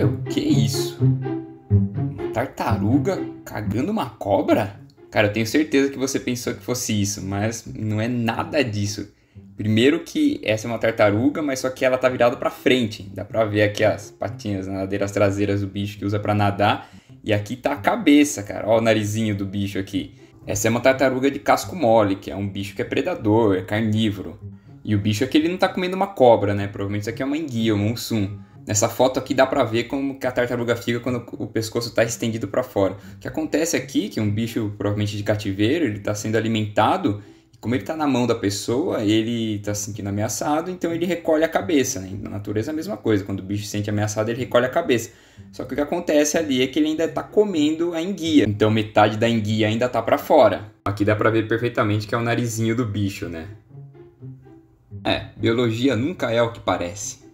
Meu, que isso? Uma tartaruga cagando uma cobra? Cara, eu tenho certeza que você pensou que fosse isso, mas não é nada disso. Primeiro que essa é uma tartaruga, mas só que ela tá virada para frente. Dá pra ver aqui as patinhas nadadeiras traseiras do bicho que usa para nadar. E aqui tá a cabeça, cara. Ó o narizinho do bicho aqui. Essa é uma tartaruga de casco mole, que é um bicho que é predador, é carnívoro. E o bicho aqui ele não tá comendo uma cobra, né? Provavelmente isso aqui é uma enguia, um monsum. Nessa foto aqui dá pra ver como que a tartaruga fica quando o pescoço tá estendido para fora. O que acontece aqui, que um bicho provavelmente de cativeiro, ele tá sendo alimentado como ele está na mão da pessoa, ele está se sentindo ameaçado, então ele recolhe a cabeça. Né? Na natureza é a mesma coisa, quando o bicho se sente ameaçado, ele recolhe a cabeça. Só que o que acontece ali é que ele ainda está comendo a enguia, então metade da enguia ainda está para fora. Aqui dá para ver perfeitamente que é o narizinho do bicho, né? É, biologia nunca é o que parece.